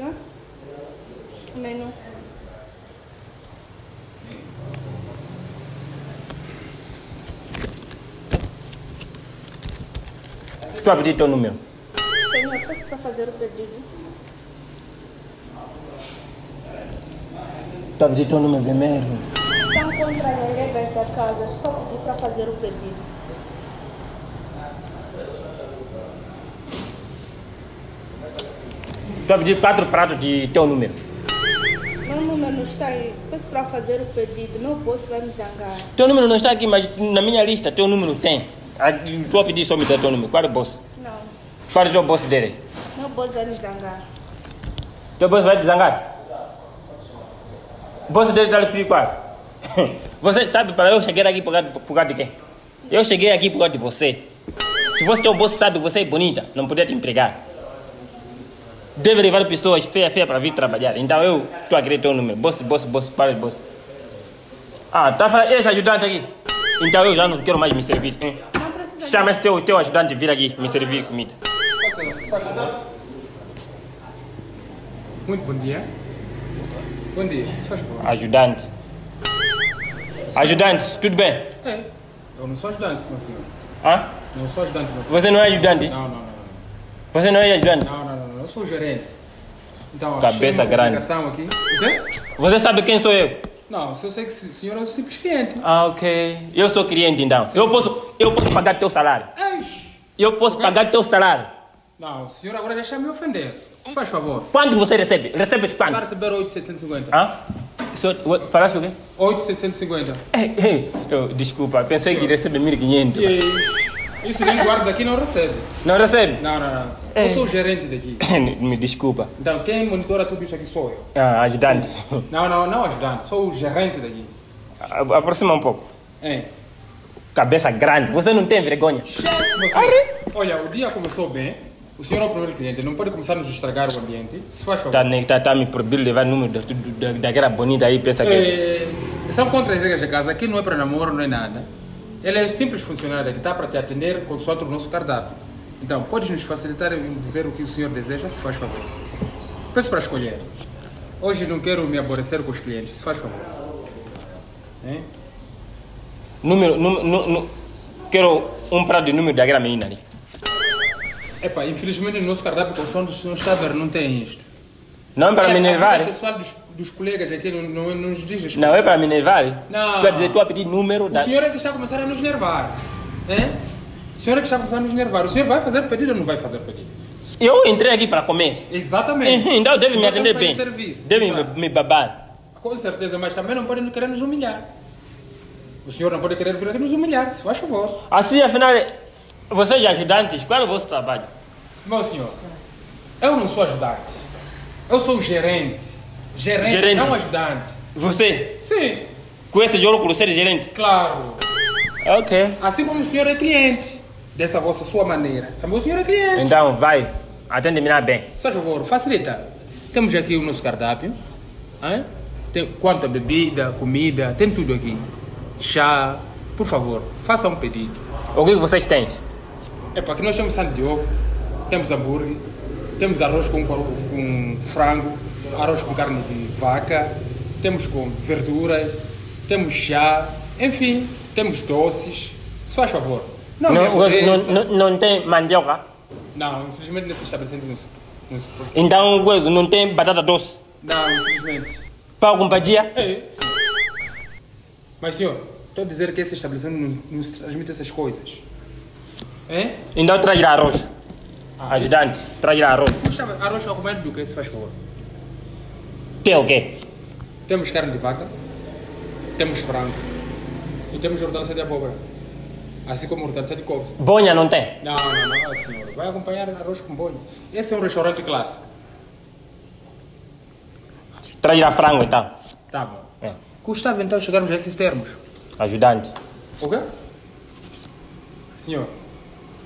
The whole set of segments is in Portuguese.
né? Menu. Estou a pedir teu número. Senhor, peço para fazer o pedido. Estou a pedir teu número primeiro. São contra as regras da casa. Estou a pedir para fazer o pedido. Estou a pedir quatro pratos de teu número. Meu número não está aí. Peço para fazer o pedido. Não posso, vai me zangar. Teu número não está aqui, mas na minha lista teu número tem. Estou a pedir só me dar teu número. Qual é o boss? Não. Qual é o boss deles? Meu boss vai me zangar. Teu boss vai te zangar? O boss dele está frio qual? Você sabe para eu chegar aqui por causa, por causa de quê? Eu cheguei aqui por causa de você. Se você teu boss sabe que você é bonita, não podia te empregar. Deve levar pessoas feias, feias para vir trabalhar. Então eu estou a querer teu número. Boss, boss, boss, para boss. Ah, tá falando esse ajudante aqui. Então eu já não quero mais me servir. hein? Chama esse teu, teu ajudante vir aqui me servir comida. Muito bom dia. Bom dia, se faz favor. Ajudante. Ajudante, tudo bem? É, eu não sou ajudante, meu senhor. Hã? Não sou ajudante, meu senhor. Você não é ajudante? Não, não, não. Você não é ajudante? Não, não, não. Eu sou gerente. Então, Cabeça grande. aqui. Você sabe quem sou eu? Não, se eu sei que o senhor é um simples cliente. Ah, ok. Eu sou cliente então. Eu posso, eu posso pagar teu salário. Eish. Eu posso pagar teu salário. Não, o senhor agora já está me ofender. Se faz favor. Quanto você recebe? Recebe esse Vai quanto? receber 8,750. Hã? O- Falaste o quê? 8,750. Ei, ei, eu, desculpa, pensei que recebe 1.500. E isso nem guarda daqui não recebe. Não recebe? Não, não, não. É. Eu sou o gerente daqui. Me desculpa. Então, quem monitora tudo isso aqui sou eu. Ah, ajudante. Não, não, não ajudante. Sou o gerente daqui. A- Aproxima um pouco. É. Cabeça grande. Você não tem vergonha? Você- Olha, o dia começou bem. O senhor é o primeiro cliente. Não pode começar a nos estragar o ambiente. Se faz favor. Tá, né, tá, tá me proibindo levar número da, da, daquela bonita aí, pensa que... É, são contra as regras da casa. Aqui não é para namoro, não é nada. Ele é simples funcionário que está para te atender consoante o nosso cardápio. Então, podes nos facilitar em dizer o que o senhor deseja, se faz favor. Peço para escolher. Hoje não quero me aborrecer com os clientes, se faz favor. Hein? Número, número, nu- quero um prato de número daquela menina ali. Epá, infelizmente no nosso cardápio consoante o senhor está a ver, não tem isto. Não é para me É, a vida nervar? pessoal dos, dos colegas aqui não, não, não nos diz respeito. Não é para me nervar? Não. Quer dizer, estou a pedir número da... O senhor é que está a começar a nos nervar. Hein? O senhor é que está a começar a nos nervar. O senhor vai fazer pedido ou não vai fazer pedido? Eu entrei aqui para comer. Exatamente. Então deve me atender bem. servir. Deve Exato. me, babar. Com certeza, mas também não pode querer nos humilhar. O senhor não pode querer vir aqui nos humilhar, se faz favor. Assim, afinal, vocês ajudantes, qual é o vosso trabalho? Meu senhor, eu não sou ajudante. Eu sou gerente. Gerente, Gerente. não ajudante. Você, Sim, com esse óculos, ser gerente? claro. Ok. Assim como o senhor é cliente. Dessa vossa sua maneira. Também o senhor é cliente. Então, vai. Atende-me bem. Faz favor, facilita. Temos aqui o nosso cardápio. Hein? Tem quanto a bebida, comida, tem tudo aqui. Chá. Por favor, faça um pedido. O que vocês têm? É para que nós temos sangue de ovo, temos hambúrguer, temos arroz com, com frango, arroz com carne de vaca, temos com verduras, temos chá, enfim, temos doces. Se faz favor. Não, me Não, aborreça. não, não, não tem mandioca? Não, infelizmente nesse estabelecimento não se, não. Então, coisa, não tem batata doce? Não, infelizmente. Pão com padia? É, sim. Mas senhor, estou a dizer que esse estabelecimento não, não se transmite essas coisas. É? Então, traz arroz. Ajudante, traz arroz. Arroz acompanhado do que, se faz favor? Tem o quê? Temos carne de vaca, temos frango e temos hortaliça de abóbora. Assim como hortaliça de couve. Bonha não tem? Não, não, não, senhor. Vai acompanhar arroz com bolho. Esse é um restaurante clássico. Traz lá frango então. Tá bom. É. Custava então chegarmos a esses termos. Ajudante. O quê? Senhor.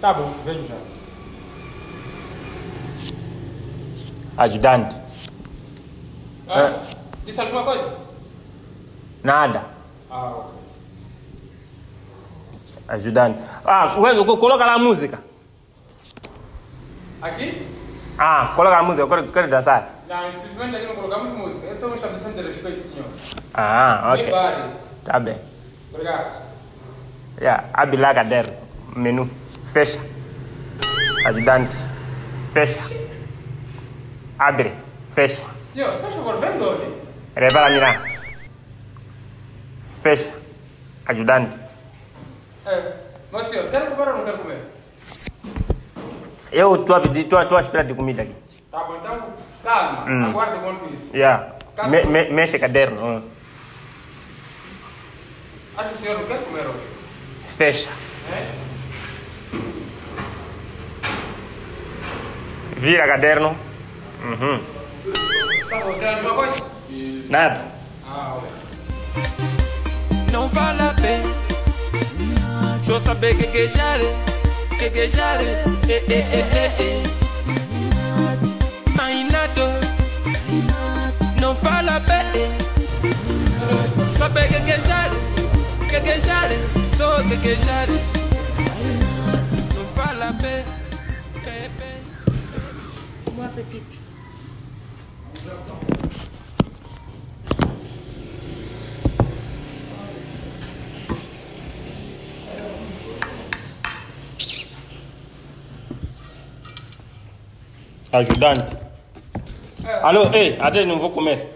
Tá bom, venho já. Ajudante. Ah, Disse alguma coisa? Nada. Ah, ok. Ajudante. Ah, coloca lá a música. Aqui? Ah, coloca a música, eu quero, quero dançar. Não, infelizmente aqui não colocamos música. Esse é um estabelecimento de respeito, senhor. Ah, ok. Tá bem. Obrigado. Yeah, abre lá caderno, menu, fecha. Ajudante, fecha. Abre, fecha. Senhor, se faz favor, onde? Revela mirar. Fecha. Ajudante. É. Mas senhor, quer comer ou não quer comer? Eu estou a pedir, estou à espera de comida aqui. Tá bom, então calma. Aguarde enquanto isso. Yeah. Me, me, mexe caderno. hum. Acho que o senhor não quer comer hoje. Fecha. É? Vira caderno. Tá alguma coisa? Nada. Ah, ok. não vale a pena. Só saber eh, eh, eh, eh. Mas nada, não vale a pena. Saber que queixar, só que queixar. Não vale a pena. eh, eh. Bom apetite. Ajudante. Alô, ei, até não vou comer.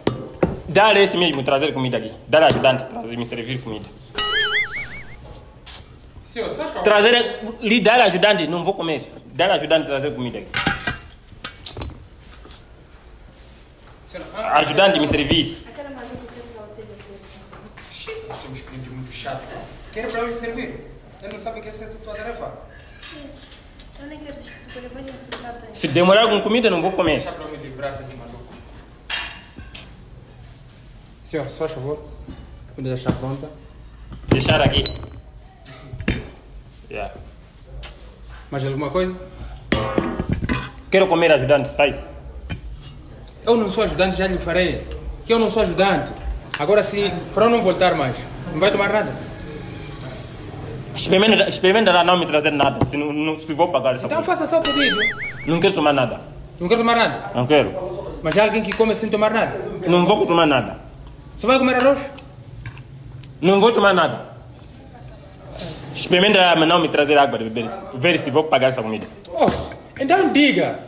Dá-lhe esse mesmo trazer comida aqui. Dá-lhe ajudante trazer, me servir comida. Senhor, se faz favor. Trazer, lhe dar ajudante, não vou comer. Dá-lhe ajudante trazer comida aqui. Ajudante me servir. Aquela maluca que eu pra você nós temos cliente muito chato. Quer para ele servir? Ele não sabe que essa é a tua tarefa. Eu nem quero discutir com ele, vai insultar bem. Se demorar com comida, não vou comer. Deixa para eu me livrar desse maluco. Senhor, se faz favor. Já está pronta. Deixar aqui. Yeah. Mais alguma coisa? Quero comer ajudante, sai. Eu não sou ajudante, já lhe farei. Que eu não sou ajudante. Agora, se para eu não voltar mais, não vai tomar nada. Experimenta, experimenta não me trazer nada. Se, não, não- se vou pagar essa Então coisa. faça só o pedido. Não quero tomar nada. Não quero tomar nada. Não quero. Mas há alguém que come sem tomar nada. Não vou tomar nada. Só vai comer arroz? Não vou tomar nada. Experimenta não me trazer água de beber. Ver se vou pagar essa comida. Oh, então diga.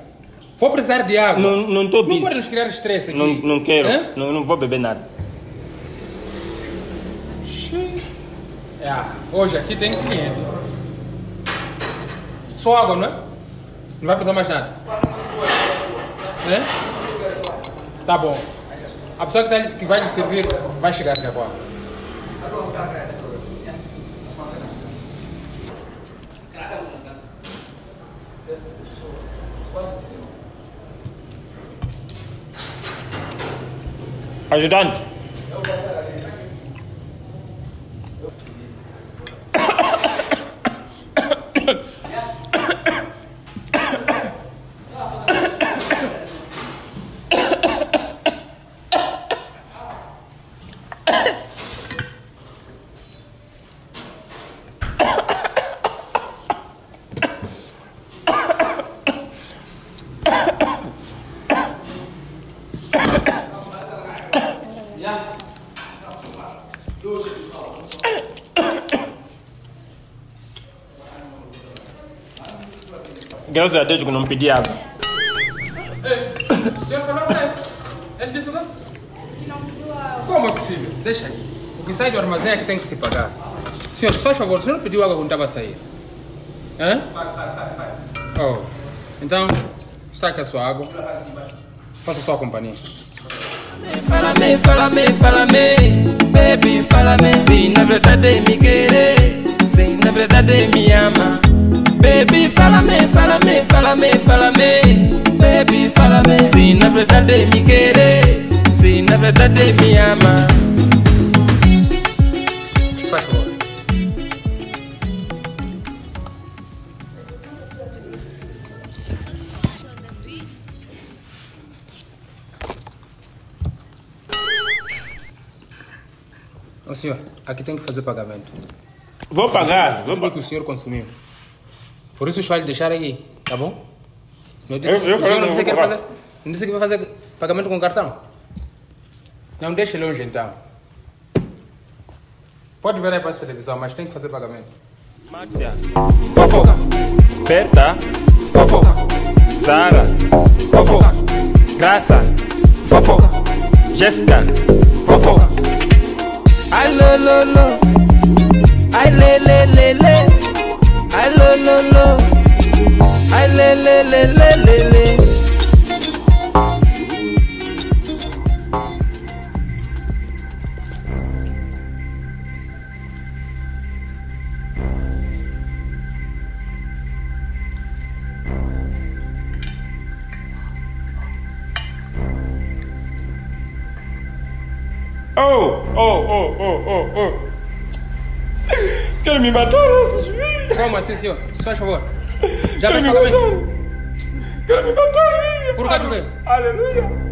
Vou precisar de água. Não não estou Não pode nos criar estresse aqui. Não, não quero. Hã? Não, não vou beber nada. É, hoje aqui tem cliente. Só água, não é? Não vai precisar mais nada. É? Tá bom. A pessoa que, tá, que vai lhe servir vai chegar já agora. Ajudante. Graças a Deus que não pedi água. O senhor falou com ele. Ele disse o quê? Como é possível? Deixa aqui. O que sai do armazém é que tem que se pagar. Senhor, se faz favor, o senhor não pediu água quando estava a sair? Hã? Oh. Então, está aqui a sua água. Faça sua companhia. Fala-me, fala-me, fala-me, baby, fala-me Se na verdade me querer, se na verdade me ama Baby, fala-me, fala-me, fala-me, fala-me Baby, fala-me Se na verdade me querer, se na verdade me ama Se faz favor. Ô senhor, aqui tem que fazer pagamento. Vou pagar. Vou Tudo pagar. que o senhor consumiu. Por isso, vai lhe deixar aqui, tá bom? Não disse, Eu- eu falei, não disse que fazer. Não disse que vai fazer Pagamento com cartão? Não deixe longe então. Pode ver aí para essa televisão, mas tem que fazer pagamento. Márcia. Fofoca. Berta. Fofoca. Sara. Fofoca. Graça. Fofoca. Jéssica. Fofoca. Ai lo lo lo. Ai le Ai lo lo lo. Ai le le le le le le. Oh, oh, oh, oh, oh, oh. Quero me matar esses filhos. Como assim, senhor? Se faz favor. Já Quero fez me matar. Quero me matar. Por causa do quê? Aleluia.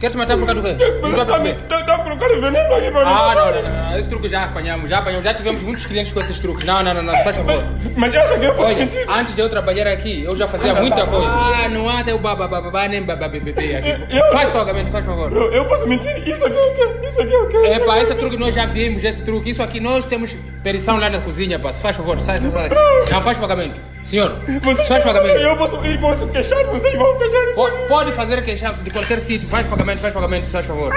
Quer te matar por causa do quê? Não estou a perceber. Tá, tá colocando veneno pra mim. Ah, não, não, não. Esse truque já apanhamos, já apanhamos. Já tivemos muitos clientes com esses truques. Não, não, não, não. Se faz favor. Mas acha que eu posso Olha, mentir? antes de eu trabalhar aqui, eu já fazia muita coisa. Ah, não há até o babababá nem bababebê aqui. Faz pagamento, faz favor. Eu, eu posso mentir? Isso aqui eu quero. Isso aqui eu quero. Epa, esse truque nós já vimos, esse truque. Isso aqui nós temos perição lá na cozinha, pá. Se faz favor, sai, sai, sai. Não, faz pagamento. Senhor, se faz pagamento. Eu posso ir, posso queixar, vocês vão fechar isso. Po- Pode fazer queixar de qualquer sítio. Faz pagamento, faz pagamento, se faz favor.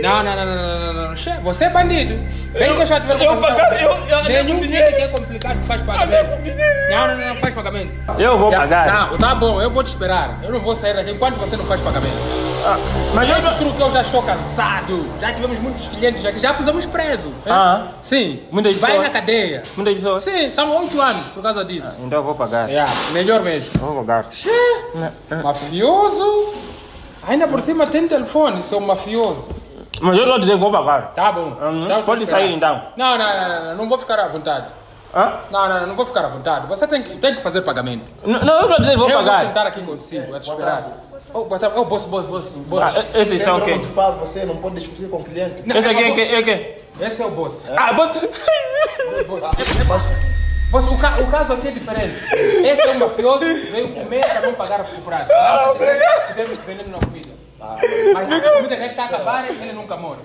Não, não, não, não, não, não, não. Che, Você é bandido. Bem que eu já tiver eu pagar, eu- eu Nenhum dinheiro. que é complicado faz pagamento. Não, não, não, não faz pagamento. Eu vou Já- pagar. Não, tá bom, eu vou te esperar. Eu não vou sair daqui enquanto você não faz pagamento. Ah, mas eu Esse já... truque eu já estou cansado. Já tivemos muitos clientes aqui, já pusemos preso. hein? Ah. Sim. Muitas Vai pessoas- na cadeia. Muitas pessoas... Sim, são oito anos por causa disso. Então eu vou pagar. Yeah, melhor mesmo. Eu vou pagar. Che, mafioso. Ainda por cima tem telefone, seu mafioso. Mas eu estou dizer que vou pagar. Tá bom. Uhum. Então, Pode vou esperar. sair, então. Não, não, não, não, não, não vou ficar à vontade. Hã? Não, não, não, não vou ficar à vontade. Você tem que, tem que fazer pagamento. Não, não, eu estou dizer que vou eu vou pagar. sentar aqui consigo, a te esperar. Oh. Oh, boss, boss, boss, boss. Ah, esses são o Sempre quê? muito falo, você não pode discutir com o cliente. Não, Esse aqui é é uma que? É bo- Esse é o boss. Ah, você... boss. Boss, o, ca- o caso aqui é diferente. Esse é um mafioso, veio comer para não pagar o prato. Ah, tá dizendo que veneno na comida. Mas a comida já está a acabar e ele nunca morre.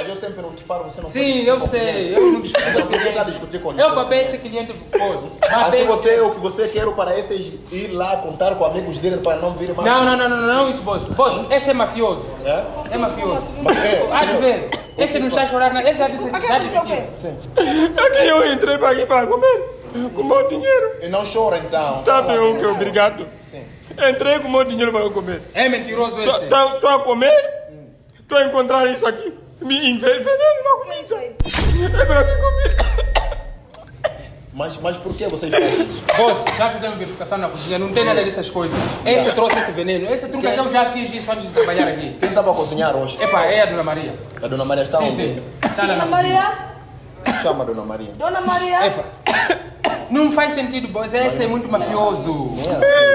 Mas eu sempre não te falo, você não pode Sim, eu sei. Eu não discuto com que está discutir com Eu babei esse cliente, boss. Assim Babei você, o que você quer para esses ir lá contar com amigos dele para não vir mais. Não, não, não, não, não, isso, boss. Boss, esse é mafioso. É? É mafioso. Mas é, Há de ver. Esse não está chorando, ele já disse Aqui já quê? Só que eu entrei para aqui para comer. Com o meu dinheiro. E não chora então. Sabe o que? Obrigado. Entrei com o meu dinheiro para eu comer. É mentiroso esse. Estou a comer. Estou a encontrar isso aqui. Me enveneno na É isso. É para me comer. Mas, mas por que vocês fazem isso? Boss, já fizemos verificação na cozinha, não tem nada dessas coisas. Esse trouxe esse veneno. Esse truque eu já fiz isso antes de trabalhar aqui. Quem estava a cozinhar hoje? Epa, é a Dona Maria. A Dona Maria está Sim, onde? sim. Na Dona cozinha. Maria? Chama a Dona Maria. Dona Maria? Epa. Não faz sentido, boss. Esse é muito mafioso.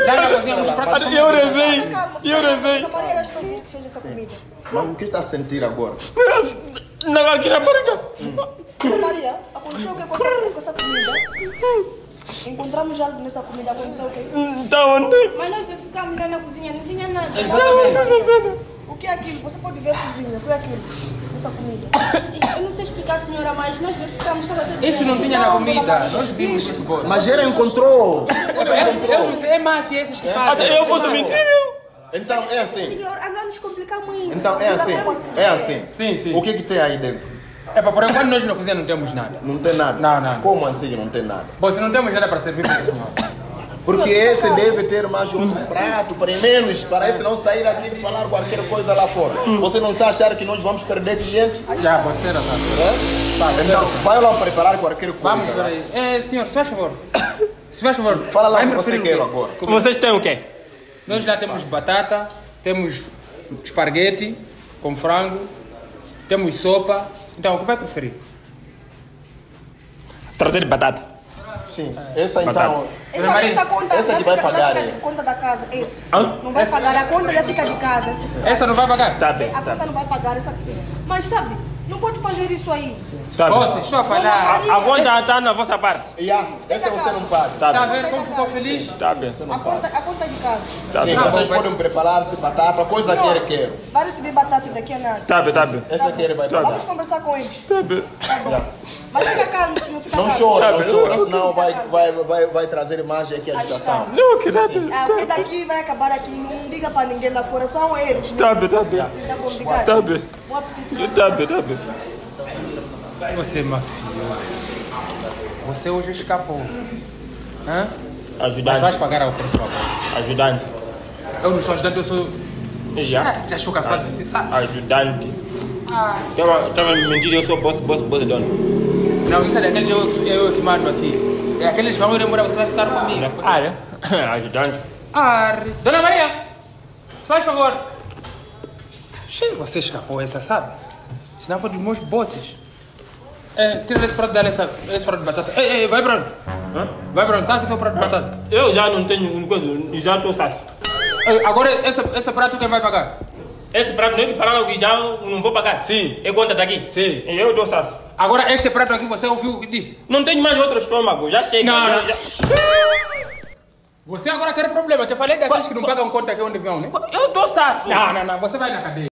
Lá na cozinha, os pratos são... Eu rezei. Eu rezei. Maria gastou 20 fez essa comida. Mas o que está a sentir agora? Não, aqui na barriga. Maria, aconteceu o que com essa, com essa comida? Encontramos algo nessa comida, aconteceu o quê? Tá onde? Mas nós ficamos lá na cozinha, não tinha nada. Exatamente. O que é aquilo? Você pode ver sozinha, o que é aquilo? Comida. Eu não sei explicar, senhora, mas nós verificamos estava tudo Isso não tinha na comida. Nós vimos isso, boss. Mas ele encontrou. Eu, não sei, é máfia esses que Ah, fazem. Eu posso mentir? eu? Então é assim. Senhor, agora nos complicar muito. Então é Não assim. É dizer. assim. Sim, sim. O que que tem aí dentro? Epa, por enquanto nós na cozinha não temos nada. Não tem nada. Não, não. Como assim não tem nada? Boss, não temos nada para servir para esse senhor. Porque esse deve ter mais outro prato, para menos, para esse não sair aqui e falar qualquer coisa lá fora. Você não está achando que nós vamos perder cliente? Já, boss, tem razão. Tá, Então, vai lá preparar qualquer coisa. Vamos ver aí. É, senhor, se faz favor. Se faz favor. Fala lá vai o que você quer agora. Vocês têm o quê? Nós lá temos batata, temos esparguete com frango, temos sopa. Então, o que vai preferir? Trazer batata. Sim. Essa então. Essa, Maria, essa conta essa já fica, pagar, já fica é? de conta da casa, esse. Hã? Não vai pagar, a conta já fica de casa. esse- Essa não vai pagar? Tá bem. a conta não vai pagar essa. Mas sabe, não pode fazer isso aí. Tá. Boss, estou a falar. A conta está na vossa parte. Yeah, essa você não paga. Tá Está a ver como ficou feliz? Tá bem. A conta, a conta conta de casa. Tá Sim, bem. vocês podem preparar-se batata, coisa Senhor, quer, quero. Vai receber batata daqui a nada. Tá bem, tá bem. Essa quer vai Tá. Vamos conversar com eles. Tá bem. Tá bom. Mas fica calmo, se não fica Não calmo. chora, Tá não chora, senão vai, vai, vai, vai trazer imagem aqui à agitação. Não, que tá bem. Ah, porque daqui vai acabar aqui. Não diga para ninguém lá fora, são eles. né? Tá bem, tá bem. Tá bom, obrigado. Tá bem. Bom apetite. Tá bem, tá bem. Você é mafioso. Você hoje escapou. Hã? Mas vais Ajudante. pagar o preço agora. Ajudante. Eu não sou ajudante, eu sou. Já. Ah, Já estou cansado de ser, sabe? Ajudante. Tava, tava me mentindo, eu sou boss, boss, boss de dono. Não, isso é daqueles eu, eu que mando aqui. É aqueles que vão demorar, você vai ficar comigo. Você... Ah, é? Ajudante. Arre. Dona Maria, se faz favor. Cheio, você escapou essa, sabe? Senão foi dos meus bosses. É, tira esse prato dela, essa, esse prato de batata. Ei, ei, vai pra onde? Hã? Vai? Tá aqui seu prato de batata. Eu já não tenho coisa, já estou saço. Ei, Agora, esse, esse prato quem vai pagar? Esse prato nem que falaram que já não vou pagar. Sim. É conta daqui. Sim. Eu estou saço. Agora, este prato aqui, você ouviu o que disse? Não tenho mais outro estômago, já chega. Não, não. já- Você agora quer problema. Eu te falei daqueles que não pagam conta aqui onde vão, né? Eu estou saço. Não, não, não. Você vai na cadeia.